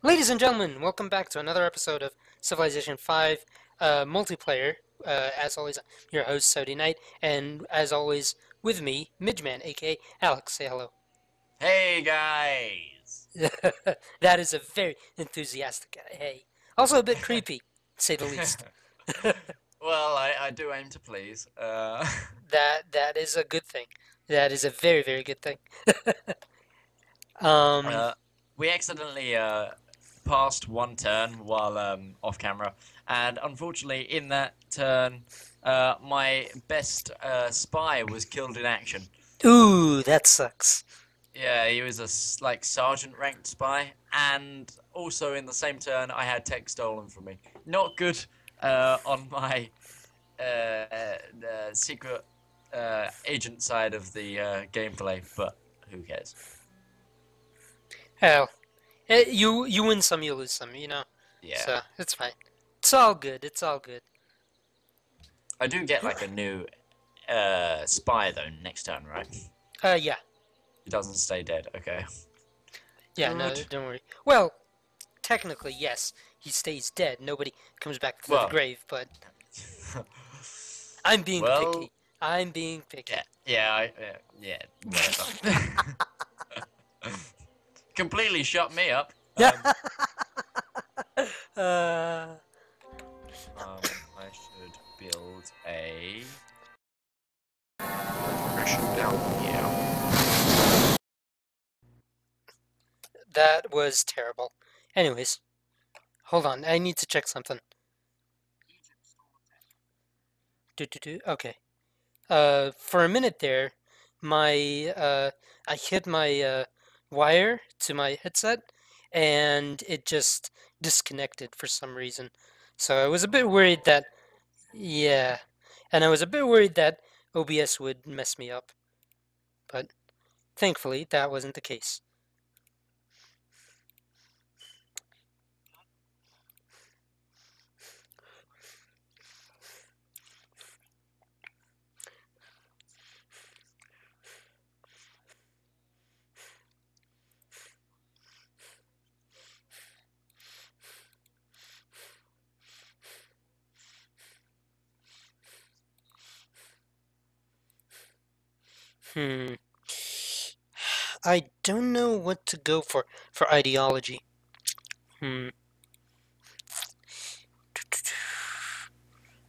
Ladies and gentlemen, welcome back to another episode of Civilization 5 uh, multiplayer. Uh, as always, your host, Saudi Knight, and as always, with me, Midgeman, aka Alex. Say hello. Hey guys! that is a very enthusiastic guy. Hey. Also a bit creepy, to say the least. well, I, I do aim to please. Uh... That That is a good thing. That is a very, very good thing. um, uh, we accidentally uh, passed one turn while um, off camera, and unfortunately, in that turn, uh, my best uh, spy was killed in action. Ooh, that sucks. Yeah, he was a like sergeant ranked spy, and also in the same turn, I had tech stolen from me. Not good uh, on my uh, secret uh, agent side of the uh, gameplay, but who cares? Hell, eh, you you win some, you lose some, you know. Yeah. So it's fine. It's all good. It's all good. I do get like a new uh, spy though next turn, right? Uh, yeah. He doesn't stay dead. Okay. Yeah, no, don't worry. Well, technically, yes, he stays dead. Nobody comes back from Well. the grave, but I'm being Well- picky. I'm being picky. Yeah, yeah, I, yeah, yeah. Whatever. Completely shut me up. Um, Uh, um, I should build a progression down here. that was terrible. Anyways, hold on. I need to check something. Do do do. Okay. Uh, for a minute there, my uh, I hit my uh, wire to my headset, and it just disconnected for some reason. So I was a bit worried that, yeah, and I was a bit worried that OBS would mess me up. But thankfully, that wasn't the case. Hmm. I don't know what to go for for ideology. Hmm.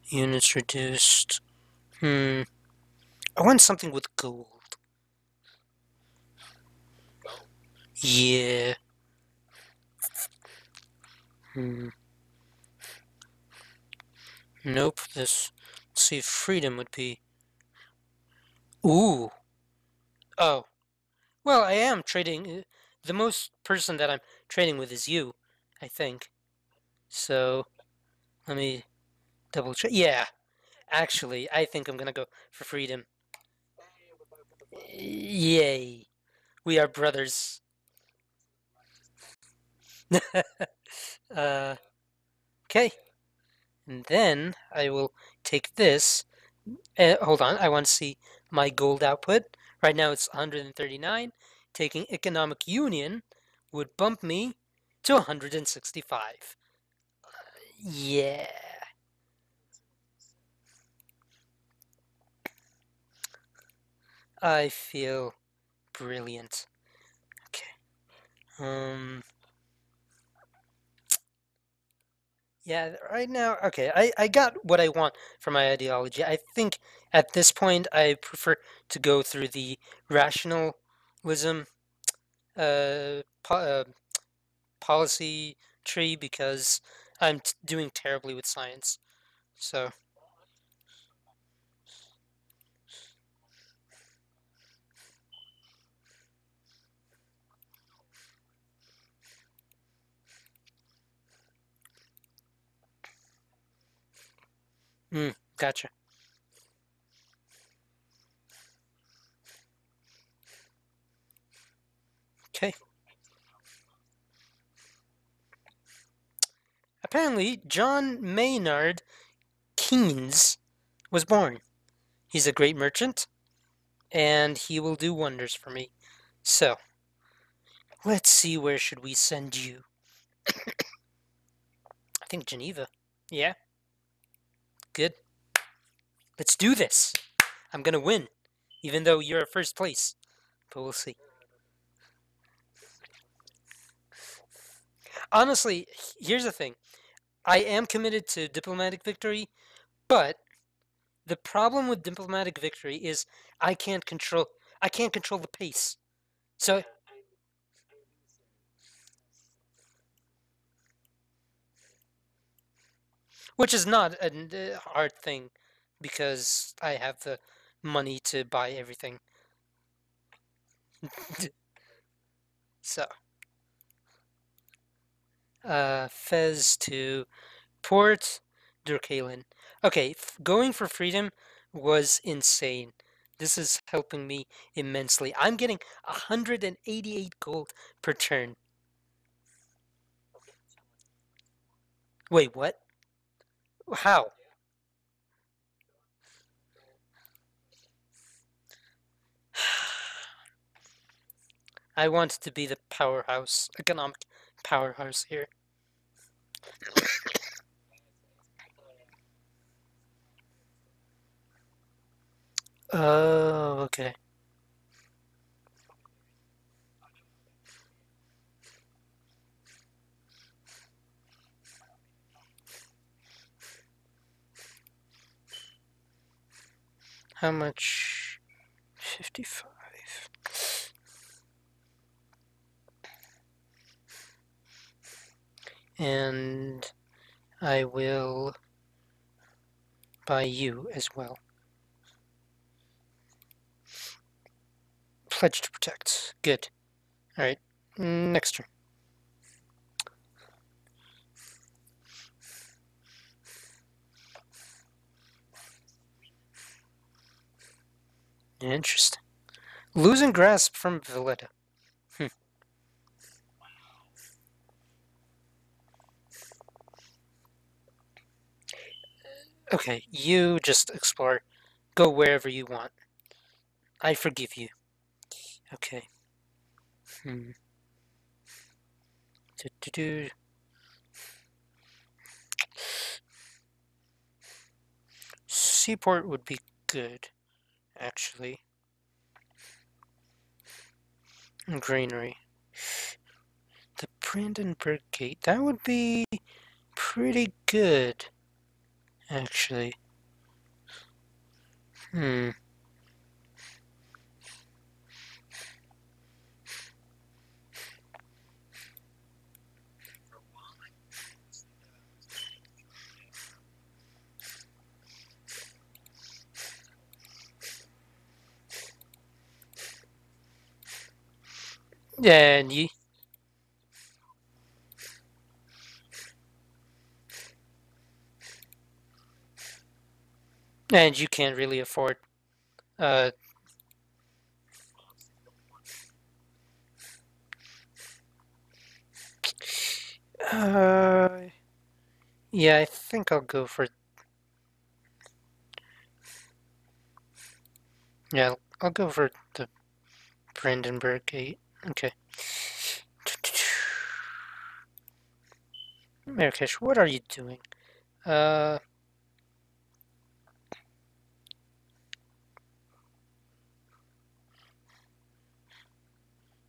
Units reduced. Hmm. I want something with gold. Yeah. Hmm. Nope. This. Let's see if freedom would be. Ooh. Oh. Well, I am trading. uh, The most person that I'm trading with is you, I think. So, let me double check. Yeah. Actually, I think I'm gonna go for freedom. Yay. We are brothers. uh, okay. And then I will take this. Uh, hold on, I want to see my gold output. Right now it's 139. Taking economic union would bump me to 165. Uh, yeah. I feel brilliant. Okay. Um. Yeah, right now, okay, I, I got what I want for my ideology. I think at this point I prefer to go through the rationalism uh, po- uh, policy tree because I'm doing terribly with science. So, mm, gotcha. Okay. Apparently, John Maynard Keynes was born. He's a great merchant, and he will do wonders for me. So, let's see where should we send you. I think Geneva. Yeah. Good. Let's do this. I'm gonna win, even though you're first place. But we'll see. Honestly, here's the thing. I am committed to diplomatic victory, but the problem with diplomatic victory is I can't control I can't control the pace. So which is not a uh, hard thing because I have the money to buy everything. so, uh, Fez to Port Durkalen. Okay, going for freedom was insane. This is helping me immensely. I'm getting 188 gold per turn. Wait, what? How? I want to be the powerhouse, economic powerhouse here. Oh, okay. How much? 55. And I will buy you as well. Pledge to protect. Good. Alright, next turn. Interesting. Losing grasp from Valletta. Hmm. Okay, you just explore. Go wherever you want. I forgive you. Okay. Hmm. Do, do, do. Seaport would be good actually. Greenery. The Brandenburg Gate. That would be pretty good, actually. Hmm. And you. And you can't really afford uh, uh yeah, I think I'll go for Yeah, I'll go for the Brandenburg gate. Okay. Marrakesh, what are you doing? Uh...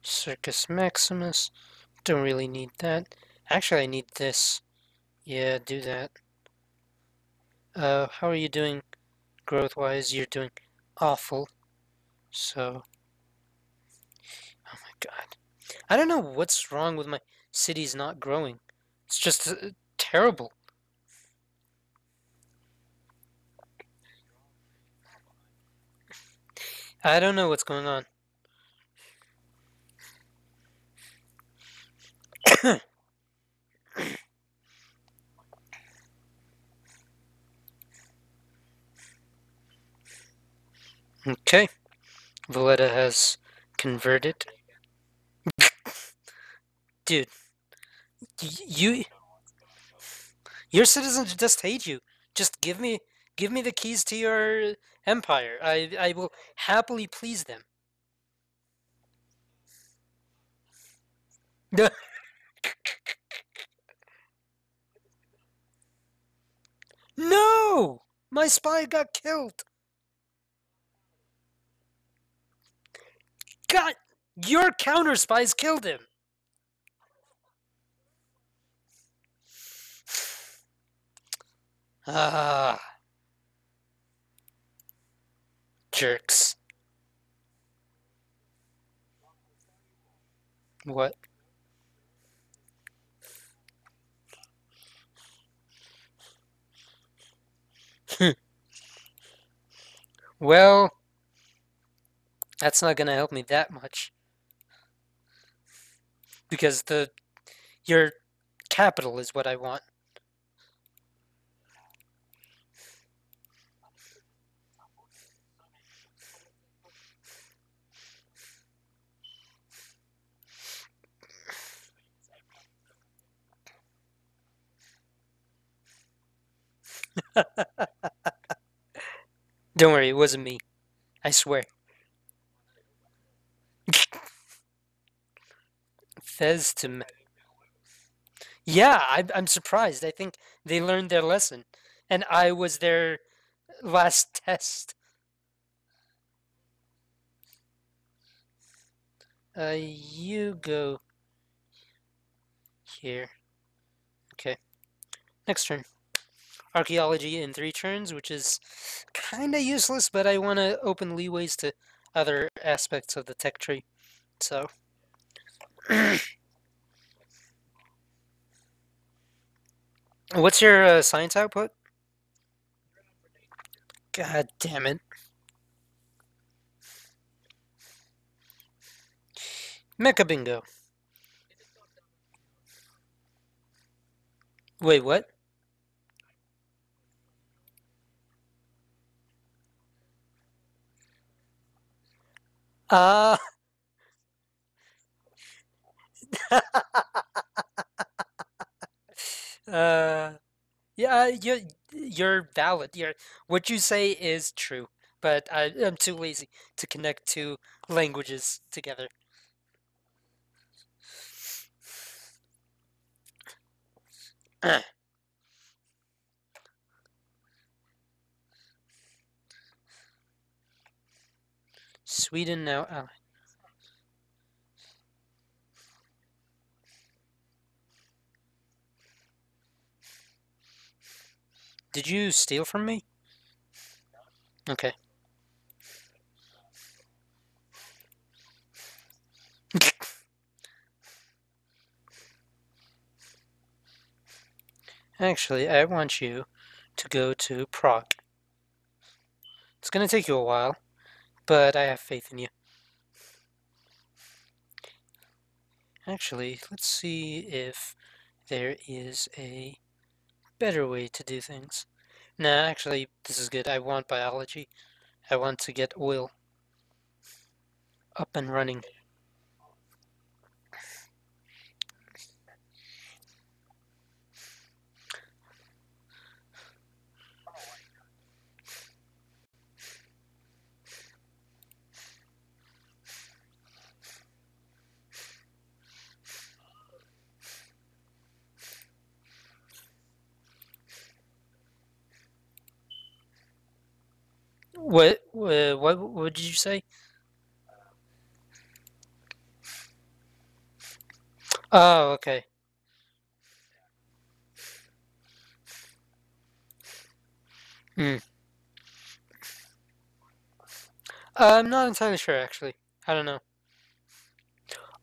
Circus Maximus. Don't really need that. Actually, I need this. Yeah, do that. Uh, how are you doing growth-wise? You're doing awful. So, god. I don't know what's wrong with my cities not growing. It's just uh, terrible. I don't know what's going on. okay. Valletta has converted dude, you, your citizens just hate you. Just give me, give me the keys to your empire. I, I will happily please them. no! My spy got killed! God! Your counter spies killed him! Ah. Jerks. What? well, that's not gonna help me that much. Because the your capital is what I want. Don't worry, it wasn't me. I swear. Fez to. Me yeah, I, I'm surprised. I think they learned their lesson, and I was their last test. Uh, you go here. Okay. Next turn archaeology in three turns, which is kind of useless, but I want to open leeways to other aspects of the tech tree. So. What's your uh, science output? God damn it. Mecha Bingo. Wait, what? Uh, uh, yeah, you you're valid. You're what you say is true, but I, I'm too lazy to connect two languages together. Sweden now ally. Oh. Did you steal from me? Okay. Actually, I want you to go to Prague. It's going to take you a while but I have faith in you. Actually, let's see if there is a better way to do things. Nah, actually, this is good. I want biology. I want to get oil up and running. What, what, what did you say? Oh, okay. Hmm. Uh, I'm not entirely sure, actually. I don't know.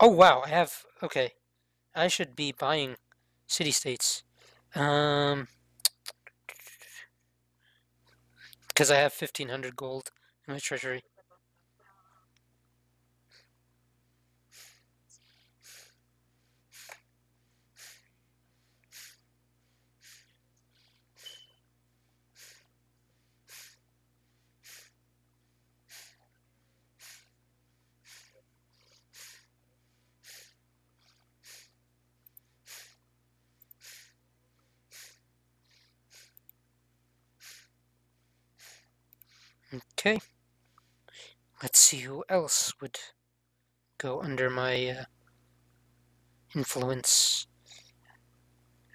Oh, wow, I have... Okay. I should be buying city-states. Um... Because I have 1500 gold in my treasury. Okay. Let's see who else would go under my uh, influence.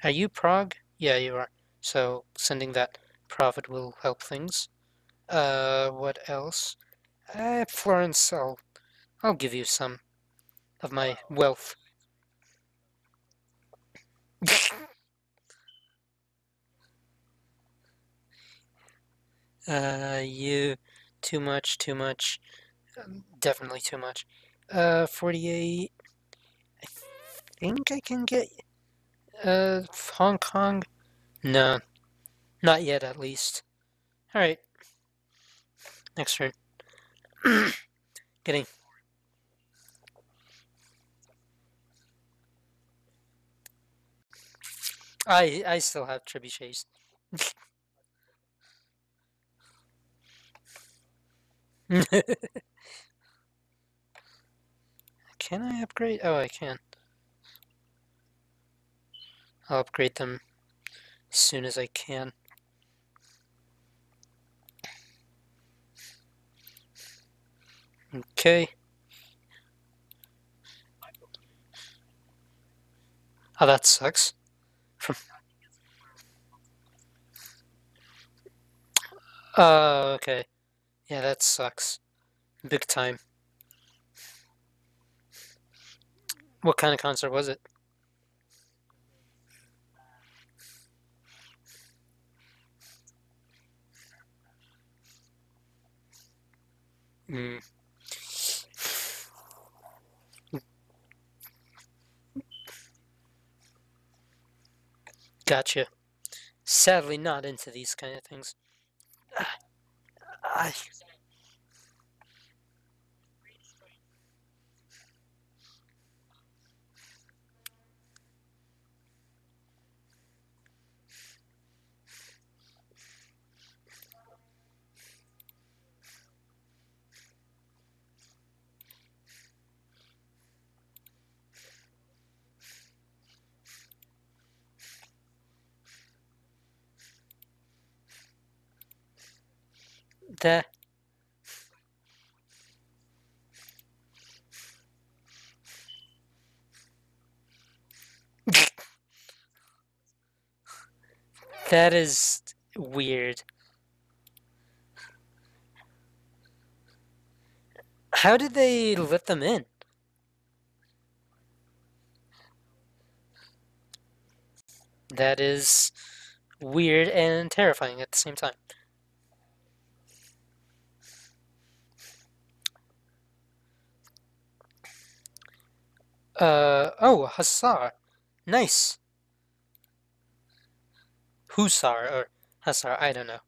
Are you Prague? Yeah, you are. So, sending that prophet will help things. Uh, what else? Uh, Florence, I'll, I'll give you some of my wealth. uh, you, too much, too much, um, definitely too much. Uh, 48, I think I can get, uh, Hong Kong? No, not yet at least. Alright, next turn. Getting I I still have trebuchets. can I upgrade? Oh, I can. I'll upgrade them as soon as I can. Okay. Oh, that sucks. Oh, okay. Yeah, that sucks. Big time. What kind of concert was it? Hmm. Gotcha. Sadly, not into these kind of things. I. The that is weird. How did they let them in? That is weird and terrifying at the same time. Uh, oh, Hussar. Nice. Hussar or Hussar, I don't know.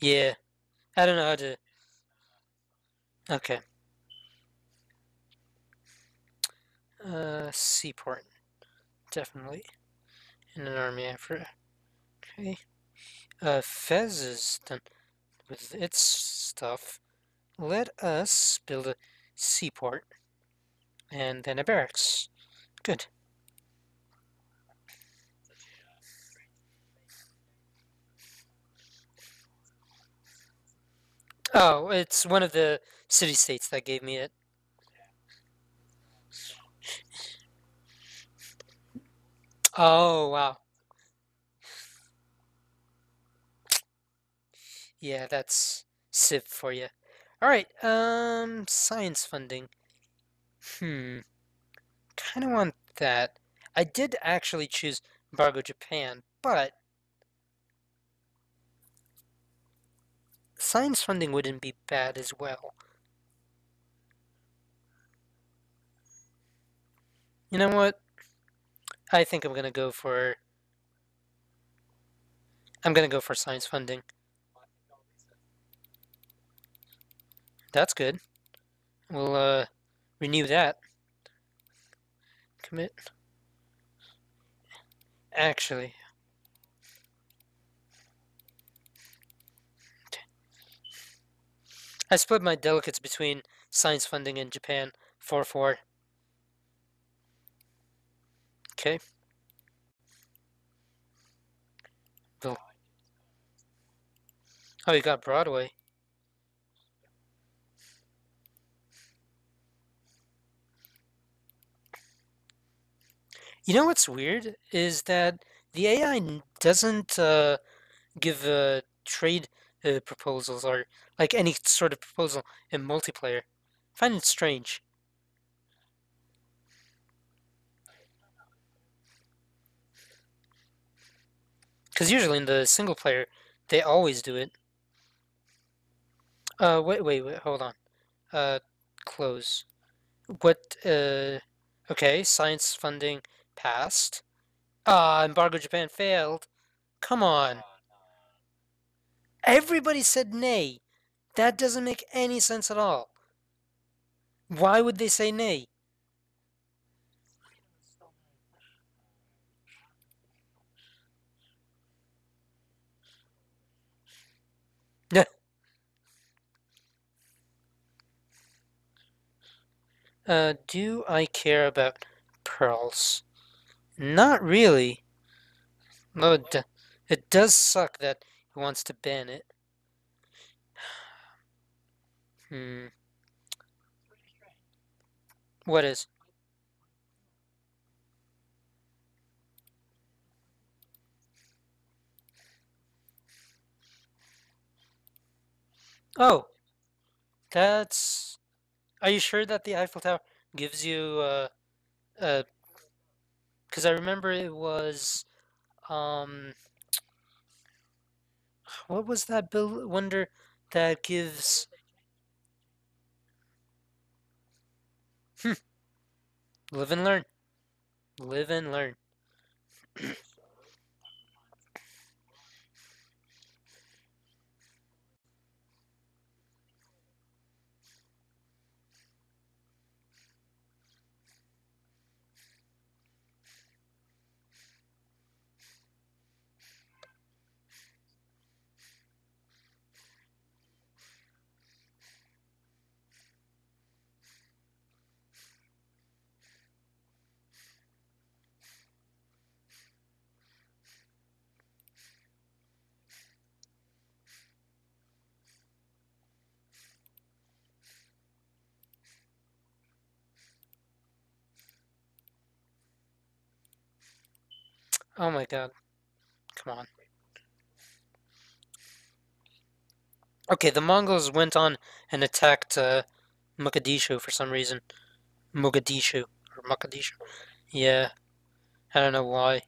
Yeah, I don't know how to. Okay. Uh, seaport. Definitely. In an army effort. Okay. Uh, Fez is done with its stuff. Let us build a seaport and then a barracks. Good. Oh, it's one of the city states that gave me it. Oh, wow. Yeah, that's Civ for you. All right, um, science funding. Hmm. Kind of want that. I did actually choose Embargo Japan, but science funding wouldn't be bad as well. You know what? I think I'm gonna go for I'm gonna go for science funding. That's good. We'll uh renew that. Commit. Actually. I split my delegates between science funding and Japan 4-4. Okay. Oh, you got Broadway. You know what's weird is that the AI doesn't uh, give uh, trade uh, proposals or like any sort of proposal in multiplayer. I find it strange. Because usually in the single player, they always do it. Uh, wait, wait, wait, hold on. Uh, close. What, uh, okay, science funding passed. Ah, embargo Japan failed. Come on. Everybody said nay. That doesn't make any sense at all. Why would they say nay? Uh, do I care about pearls? Not really. No, it, it does suck that he wants to ban it. Hmm. What is? Oh, that's. Are you sure that the Eiffel Tower gives you uh, uh, because I remember it was, um, what was that bill wonder that gives? Hmm. Live and learn. Live and learn. Oh my god. Come on. Okay, the Mongols went on and attacked uh, Mogadishu for some reason. Mogadishu or Mogadishu. Yeah, I don't know why.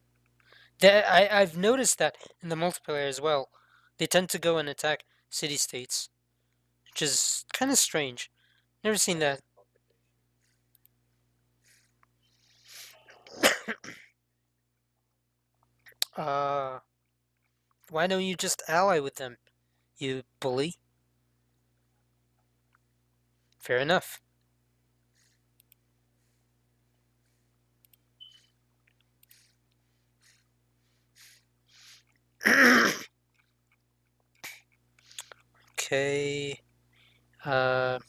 They, I I've noticed that in the multiplayer as well. They tend to go and attack city states, which is kind of strange. Never seen that. uh, why don't you just ally with them, you bully? Fair enough. okay. Uh.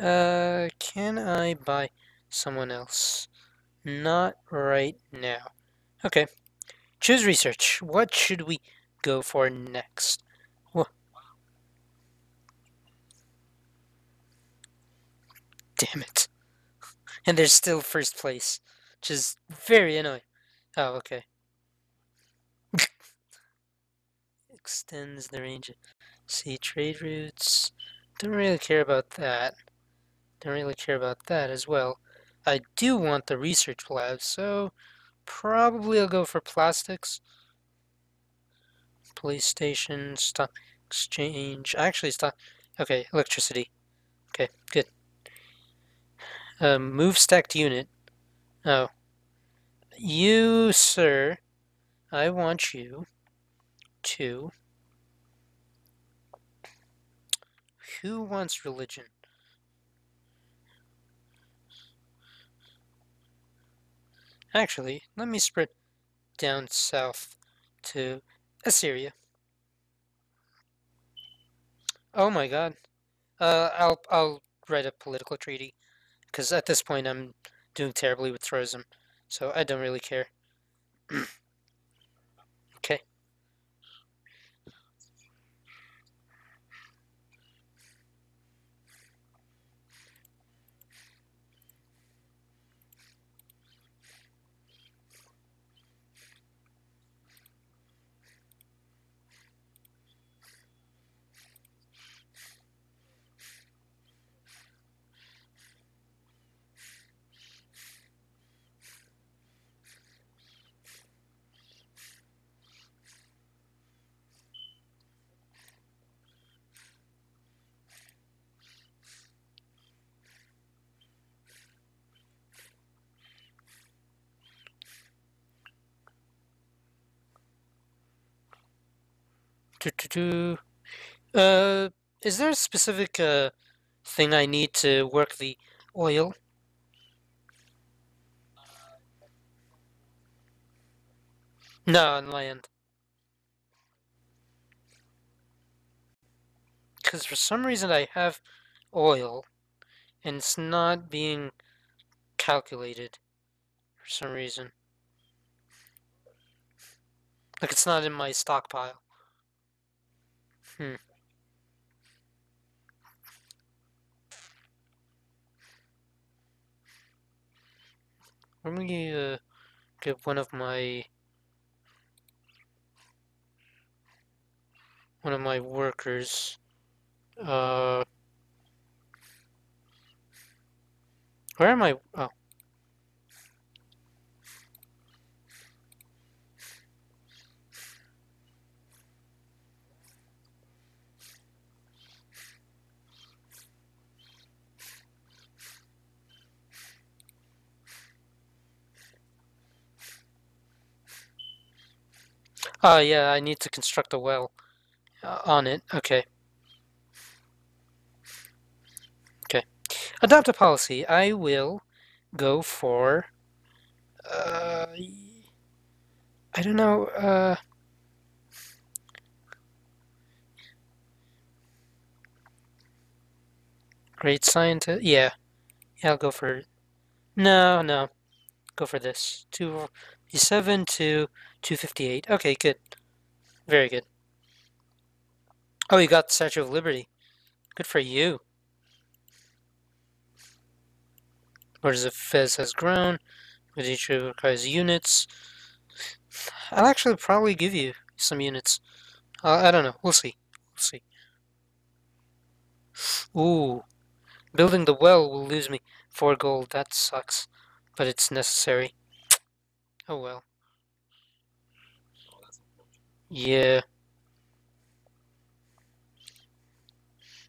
Uh, can I buy someone else? Not right now. Okay. Choose research. What should we go for next? Wha Damn it. And they're still first place, which is very annoying. Oh, okay. Extends the range. See trade routes. Don't really care about that. Don't really care about that as well. I do want the research lab, so probably I'll go for plastics. Police station, stock exchange. Actually, stock. Okay, electricity. Okay, good. Um, move stacked unit. Oh. You, sir, I want you to. Who wants religion? Actually, let me spread down south to Assyria. Oh my god. Uh, I'll I'll write a political treaty, because at this point I'm doing terribly with tourism, so I don't really care. okay. Do, do, do. Uh, is there a specific uh, thing I need to work the oil? No, on land. Because for some reason I have oil and it's not being calculated for some reason. Like it's not in my stockpile. Hmm. Let me uh, get one of my one of my workers. Uh, where am I? Oh. Oh, yeah, I need to construct a well uh, on it. Okay. Okay. Adopt a policy. I will go for... Uh, I don't know. Uh, great scientist. Yeah. Yeah, I'll go for... No, no. Go for this. 257 to 258. Okay, good. Very good. Oh, you got the Statue of Liberty. Good for you. Whereas the Fez has grown, with each requires units. I'll actually probably give you some units. Uh, I don't know. We'll see. We'll see. Ooh. Building the well will lose me 4 gold. That sucks. But it's necessary. Oh well. Yeah.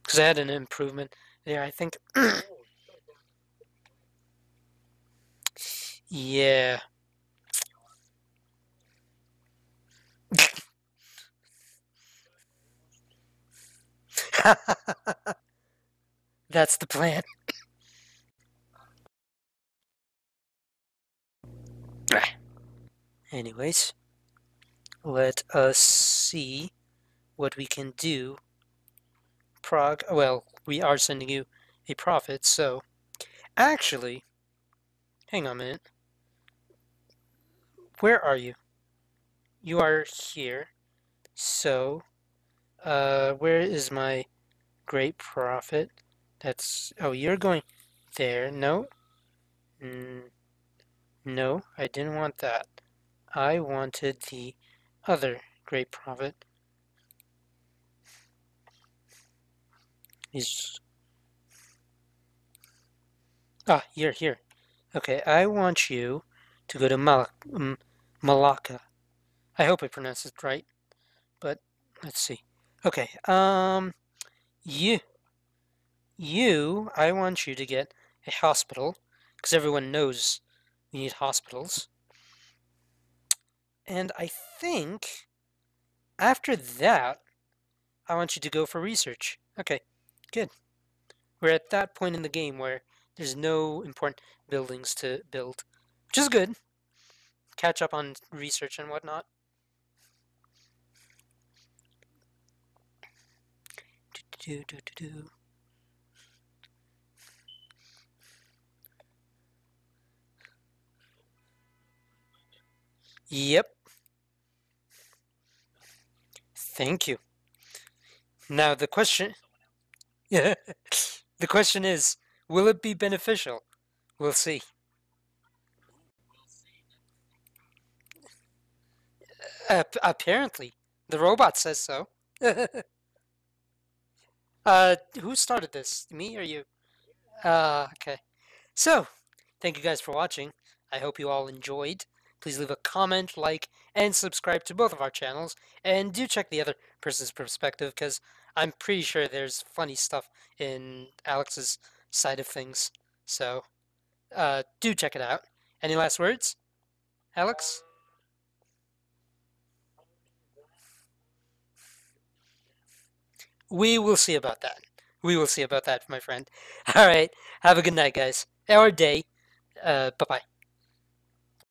Because I had an improvement there, I think. yeah. That's the plan. Anyways, let us see what we can do. Prague, well, we are sending you a prophet, so actually, hang on a minute. Where are you? You are here. So, uh, where is my great prophet? That's, oh, you're going there. No. Mm, no, I didn't want that. I wanted the other great prophet. He's ah you're here. Okay, I want you to go to Mal um, Malacca. I hope I pronounced it right, but let's see. Okay, um, you, you, I want you to get a hospital because everyone knows we need hospitals. And I think after that, I want you to go for research. Okay, good. We're at that point in the game where there's no important buildings to build, which is good. Catch up on research and whatnot. Do, do, do, do. Yep. Thank you. Now the question, yeah, the question is, will it be beneficial? We'll see. Uh, apparently, the robot says so. uh, who started this? Me or you? Uh, okay. So, thank you guys for watching. I hope you all enjoyed. Please leave a comment, like, and subscribe to both of our channels. And do check the other person's perspective because I'm pretty sure there's funny stuff in Alex's side of things. So uh, do check it out. Any last words, Alex? we will see about that. We will see about that, my friend. All right. Have a good night, guys. Or day. Uh, bye bye.